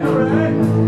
All right.